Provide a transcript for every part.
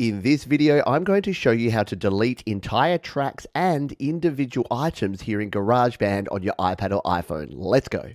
In this video, I'm going to show you how to delete entire tracks and individual items here in GarageBand on your iPad or iPhone. Let's go.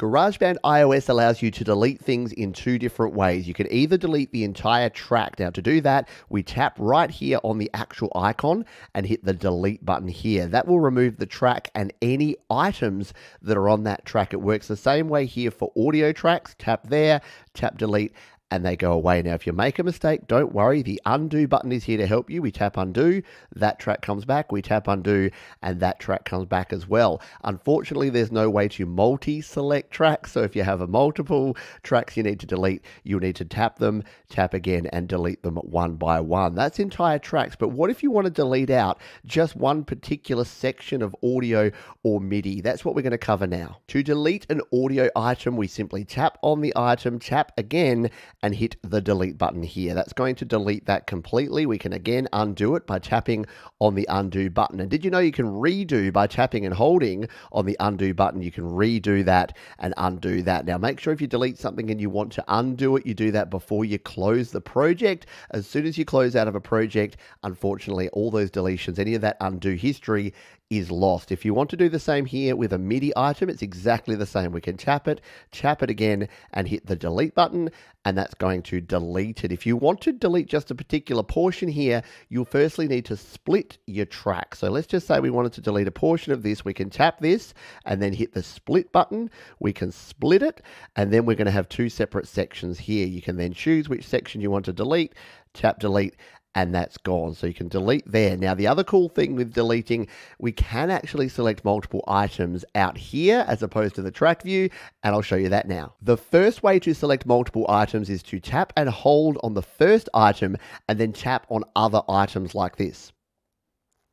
GarageBand iOS allows you to delete things in two different ways. You can either delete the entire track. Now, to do that, we tap right here on the actual icon and hit the delete button here. That will remove the track and any items that are on that track. It works the same way here for audio tracks. Tap there, tap delete, and they go away. Now, if you make a mistake, don't worry. The undo button is here to help you. We tap undo, that track comes back. We tap undo, and that track comes back as well. Unfortunately, there's no way to multi select tracks. So if you have a multiple tracks you need to delete, you'll need to tap them, tap again, and delete them one by one. That's entire tracks. But what if you want to delete out just one particular section of audio or MIDI? That's what we're going to cover now. To delete an audio item, we simply tap on the item, tap again, and hit the delete button here. That's going to delete that completely. We can again undo it by tapping on the undo button. And did you know you can redo by tapping and holding on the undo button? You can redo that and undo that. Now make sure if you delete something and you want to undo it, you do that before you close the project. As soon as you close out of a project, unfortunately, all those deletions, any of that undo history is lost. If you want to do the same here with a MIDI item, it's exactly the same. We can tap it, tap it again, and hit the delete button, and that's going to delete it. If you want to delete just a particular portion here, you'll firstly need to split your track. So let's just say we wanted to delete a portion of this. We can tap this and then hit the split button. We can split it, and then we're going to have two separate sections here. You can then choose which section you want to delete, tap delete, and that's gone. So you can delete there. Now, the other cool thing with deleting, we can actually select multiple items out here as opposed to the track view, and I'll show you that now. The first way to select multiple items is to tap and hold on the first item and then tap on other items like this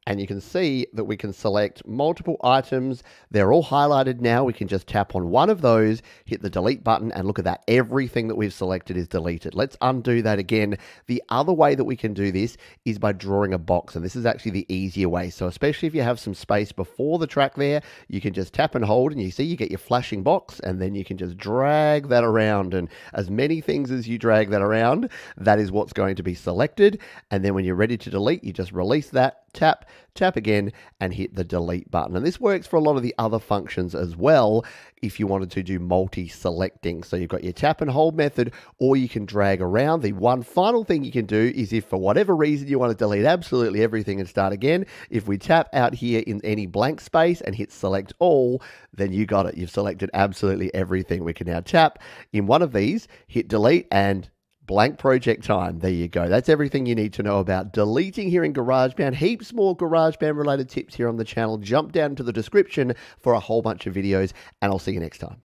and you can see that we can select multiple items. They're all highlighted now. We can just tap on one of those, hit the delete button, and look at that. Everything that we've selected is deleted. Let's undo that again. The other way that we can do this is by drawing a box, and this is actually the easier way. So especially if you have some space before the track there, you can just tap and hold, and you see you get your flashing box, and then you can just drag that around. And as many things as you drag that around, that is what's going to be selected. And then when you're ready to delete, you just release that, tap, tap again, and hit the delete button. And this works for a lot of the other functions as well if you wanted to do multi-selecting. So you've got your tap and hold method, or you can drag around. The one final thing you can do is if for whatever reason you want to delete absolutely everything and start again, if we tap out here in any blank space and hit select all, then you got it. You've selected absolutely everything. We can now tap in one of these, hit delete, and blank project time. There you go. That's everything you need to know about deleting here in GarageBand. Heaps more GarageBand related tips here on the channel. Jump down to the description for a whole bunch of videos, and I'll see you next time.